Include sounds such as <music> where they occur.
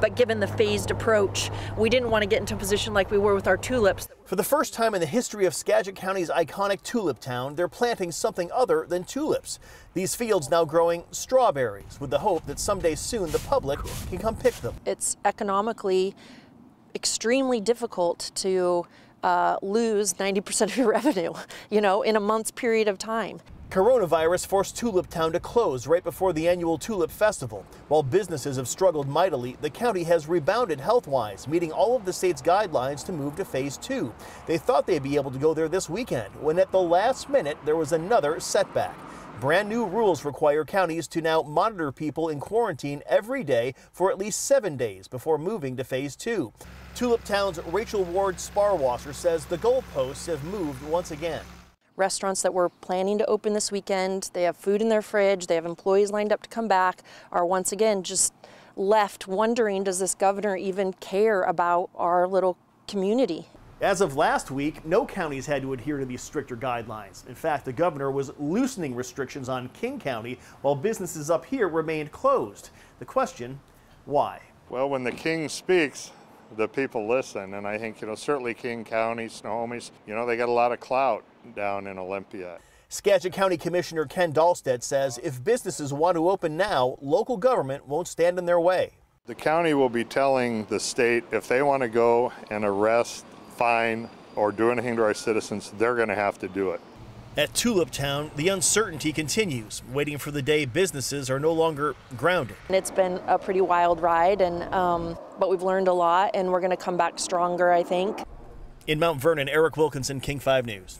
But given the phased approach, we didn't want to get into a position like we were with our tulips. For the first time in the history of Skagit County's iconic tulip town, they're planting something other than tulips. These fields now growing strawberries with the hope that someday soon the public can come pick them. It's economically extremely difficult to uh, lose 90% of your <laughs> revenue, you know, in a month's period of time. Coronavirus forced Tulip Town to close right before the annual Tulip Festival. While businesses have struggled mightily, the county has rebounded health-wise, meeting all of the state's guidelines to move to phase two. They thought they'd be able to go there this weekend, when at the last minute there was another setback. Brand new rules require counties to now monitor people in quarantine every day for at least seven days before moving to phase two. Tulip Town's Rachel Ward Sparwasser says the goalposts have moved once again restaurants that were planning to open this weekend, they have food in their fridge, they have employees lined up to come back, are once again just left wondering does this governor even care about our little community? As of last week, no counties had to adhere to these stricter guidelines. In fact, the governor was loosening restrictions on King County while businesses up here remained closed. The question, why? Well, when the king speaks, the people listen. And I think, you know, certainly King County, Snohomish, you know, they got a lot of clout down in Olympia. Skagit County Commissioner Ken Dahlstedt says if businesses want to open now, local government won't stand in their way. The county will be telling the state if they want to go and arrest, fine, or do anything to our citizens, they're going to have to do it. At Tulip Town, the uncertainty continues, waiting for the day businesses are no longer grounded. It's been a pretty wild ride, and um, but we've learned a lot, and we're going to come back stronger, I think. In Mount Vernon, Eric Wilkinson, King 5 News.